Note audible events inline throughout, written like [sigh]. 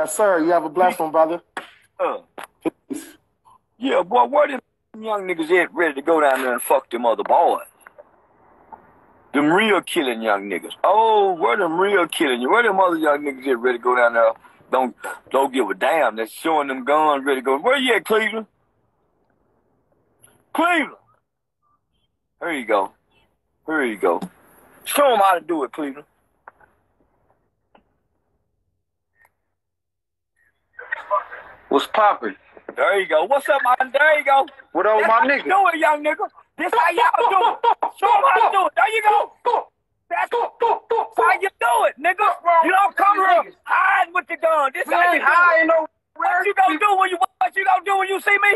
Yes, sir. You have a blessed one, brother. Uh, yeah, boy, where them young niggas at ready to go down there and fuck them other boys? Them real killing young niggas. Oh, where them real killing you? Where them other young niggas at ready to go down there? Don't don't give a damn. That's showing them guns ready to go. Where you at, Cleveland? Cleveland. Here you go. Here you go. Show them how to do it, Cleveland. What's poppin'? There you go. What's up, man? There you go. What up, my nigga? do it, young nigga. This how y'all do it. Show them how to do it. There you go. That's how you do it, nigga. You don't come here hiding with the gun. This We how you ain't do it. no What you gonna do when you what you gonna do when you see me?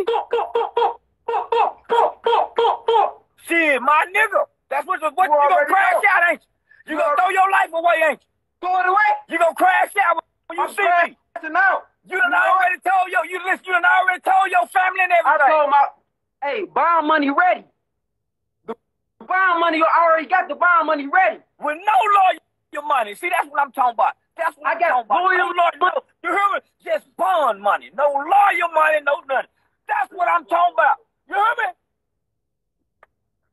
Shit, my nigga. That's what, what You gonna crash know. out, ain't you? You gonna throw your life away, ain't you? Throw it away. You gonna crash out when you I'm see me. crashing out. You done already told your you listen, you done already told and I told my, hey, bond money ready. The bond money, I already got the bond money ready. with no lawyer money. See, that's what I'm talking about. That's what I I'm got talking about. lawyer no lawyer, no, you hear me? Just bond money. No lawyer money, no nothing. That's what I'm talking about. You hear me?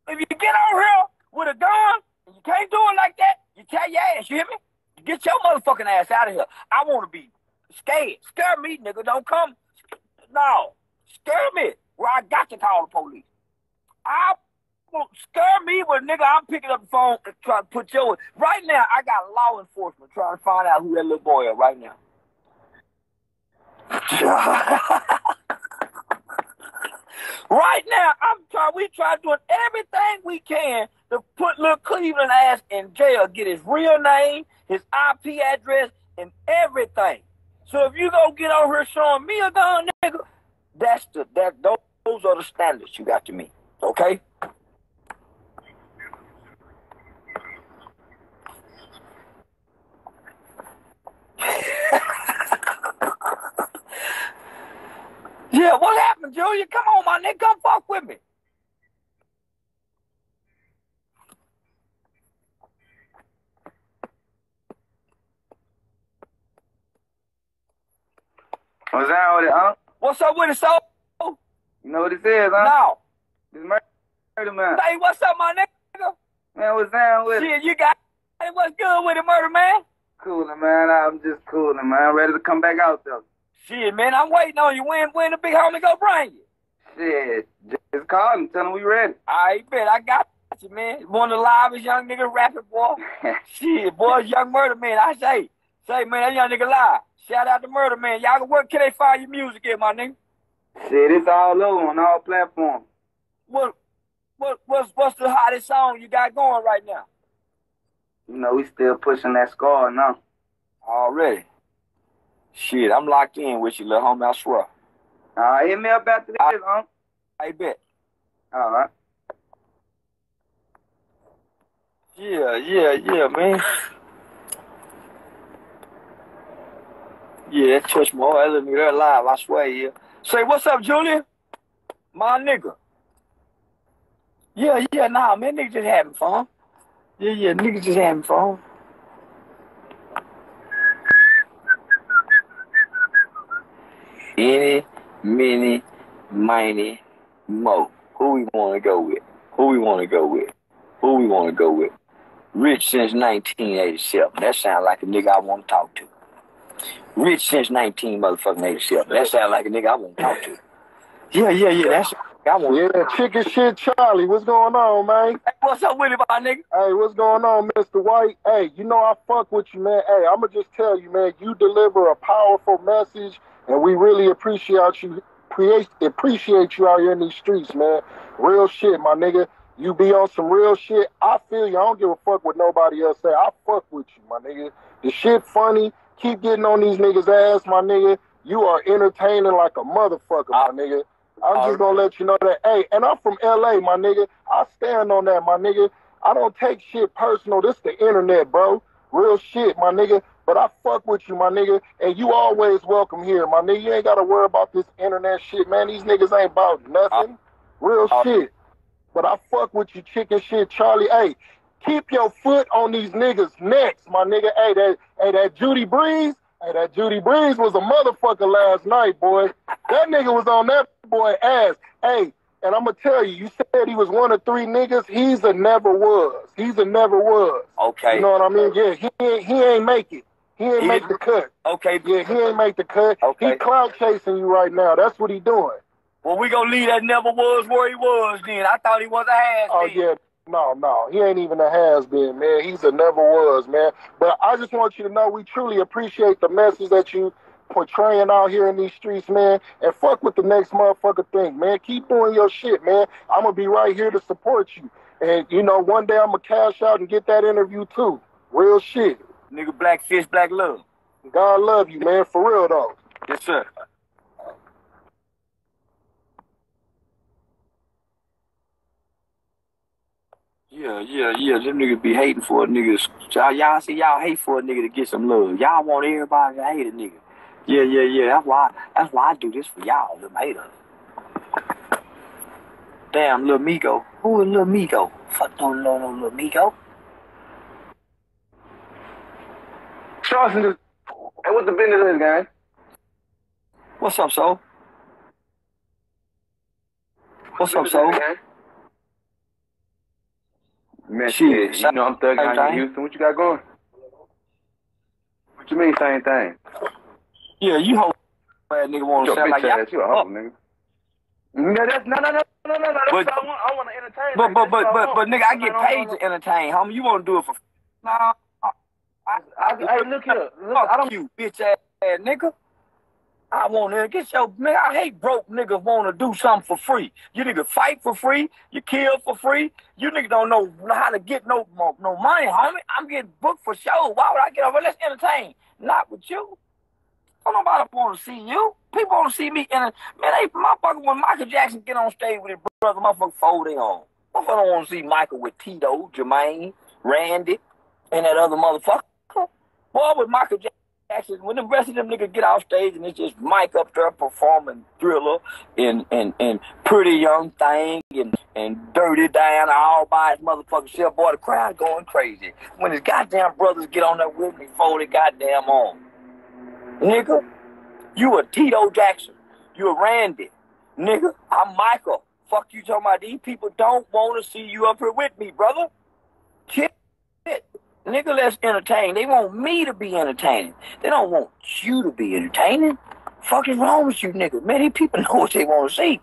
If you get out here with a gun and you can't do it like that, you tell your ass, you hear me? Get your motherfucking ass out of here. I want to be scared. Scare me, nigga. Don't come. No. Scare me. Where I got to call the police. I won't scare me, but nigga, I'm picking up the phone and trying to put your. Right now, I got law enforcement trying to find out who that little boy is right now. [laughs] right now, I'm trying. We try doing everything we can to put little Cleveland ass in jail. Get his real name, his IP address, and everything. So if you go get over here showing me a gun, nigga, that's the that those, are the standards you got to meet. Okay. [laughs] Yeah, what happened, Julia? Come on, my nigga, come fuck with me. What's that with it, huh? What's up with it, so? You know what it is, huh? No. This murder man. Hey, what's up, my nigga? Man, what's down with it? Shit, you got it. What's good with it, murder man? Cooling, man. I'm just cooling, man. Ready to come back out there. Shit, man, I'm waiting on you. When when the big homie go bring you? Shit. Just call him. Tell him we ready. I bet I got you, man. One of the livest young niggas rapping, boy. [laughs] Shit, boy, young murder man. I say, say, man, that young nigga live. Shout out to murder man. Y'all, where can they find your music at, my nigga? Shit, it's all over on all platforms. What, what, what's what's the hottest song you got going right now? You know, we still pushing that scar now. Already. Shit, I'm locked in with you, little homie. I swear. All right, hit me up after this, huh? I bet. All right. Yeah, yeah, yeah, man. Yeah, that touched my heart. That nigga alive, I swear, yeah. Say, what's up, Julia? My nigga. Yeah, yeah, nah, man, niggas just having fun. Yeah, yeah, niggas just having fun. Any, many, miny, mo. Who we want to go with? Who we want to go with? Who we want to go with? Rich since 1987. That sounds like a nigga I want to talk to. Rich since 19 motherfucking 87. That sound like a nigga I want to talk to. Yeah, yeah, yeah. That's I want. Yeah, chicken shit Charlie. What's going on, man? Hey, what's up with it, my nigga? Hey, what's going on, Mr. White? Hey, you know I fuck with you, man. Hey, I'ma just tell you, man, you deliver a powerful message, and we really appreciate you. Appreciate appreciate you out here in these streets, man. Real shit, my nigga. You be on some real shit. I feel you. I don't give a fuck what nobody else say. I fuck with you, my nigga. The shit funny. Keep getting on these niggas' ass, my nigga. You are entertaining like a motherfucker, my nigga. I'm just gonna let you know that. Hey, and I'm from LA, my nigga. I stand on that, my nigga. I don't take shit personal. This the internet, bro. Real shit, my nigga. But I fuck with you, my nigga. And you always welcome here, my nigga. You ain't gotta worry about this internet shit, man. These niggas ain't about nothing. Real shit. But I fuck with you, chicken shit, Charlie. Hey, keep your foot on these niggas' necks, my nigga. Hey, that hey, that Judy Breeze, Hey, that Judy Breeze was a motherfucker last night, boy. That nigga was on that boy ass. Hey, and I'm gonna tell you, you said he was one of three niggas. He's a never was. He's a never was. Okay. You know what I mean? Yeah, he ain't, he ain't make it. He ain't He make the cut. Okay. Yeah, he ain't make the cut. Okay. He clout chasing you right now. That's what he doing. Well, we gonna leave that never was where he was then. I thought he was a has Oh yeah, no, no, he ain't even a has been, man. He's a never was, man. But I just want you to know we truly appreciate the message that you portraying out here in these streets, man. And fuck with the next motherfucker thing, man. Keep doing your shit, man. I'm gonna be right here to support you. And you know, one day I'm gonna cash out and get that interview too. Real shit. Nigga, black fish, black love. God love you, man. For real though. Yes, sir. Yeah, yeah, yeah. Them niggas be hating for a nigga. Y'all, y'all see, y'all hate for a nigga to get some love. Y'all want everybody to hate a nigga. Yeah, yeah, yeah. That's why. That's why I do this for y'all, them haters. Damn, little Migo. Who is little Migo? Fuck no, no, no, little Migo. Charleston. Hey, what the business is, gang? What's up, soul? What's up, soul? Man, Shit, you know I'm thugging out here in. Houston. What you got going? What you mean, same thing? Yeah, you hoe ass nigga want to sound like ass, you a hoe, nigga. No, that's no, no, no, no, no, no. That's But- what I want. I want to entertain. But but but but but nigga, I get No, no, paid to entertain, homie. You want to do it for? Nah, I, I, hey, look here. Look, I don't. you, bitch ass nigga. I want to get your man. I hate broke niggas want to do something for free. You nigga fight for free. You kill for free. You nigga don't know how to get no no, money, homie. I'm getting booked for shows. Why would I get over? Let's entertain. Not with you. Don't nobody want to see you. People want to see me. And man, they motherfucker when Michael Jackson get on stage with his brother, motherfucker fold they on. Motherfucker don't want to see Michael with Tito, Jermaine, Randy, and that other motherfucker. Boy, with Michael Jackson, when the rest of them niggas get off stage and it's just Mike up there performing Thriller and and and Pretty Young Thing and and Dirty Diana all by his motherfucking self, boy, the crowd going crazy. When his goddamn brothers get on there with me, fold it goddamn on. Nigga, you a Tito Jackson. You a Randy. Nigga, I'm Michael. Fuck you talking about these people don't want to see you up here with me, brother. Shit. Nigga, let's entertain. They want me to be entertaining. They don't want you to be entertaining. Fuck is wrong with you, nigga? Man, these people [laughs] know what they want to see.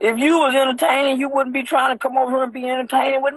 If you was entertaining, you wouldn't be trying to come over here and be entertaining with